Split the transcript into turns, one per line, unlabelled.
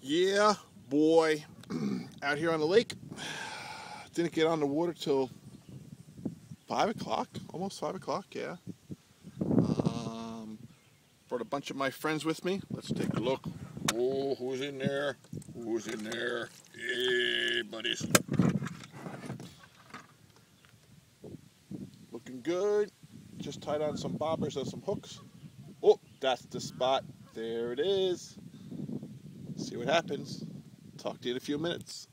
Yeah, boy. Out here on the lake. Didn't get on the water till 5 o'clock. Almost 5 o'clock, yeah. Um, brought a bunch of my friends with me. Let's take a look. Oh, who's in there? Who's in there? Hey, buddies. Looking good. Just tied on some bobbers and some hooks. Oh, that's the spot. There it is. See what happens. Talk to you in a few minutes.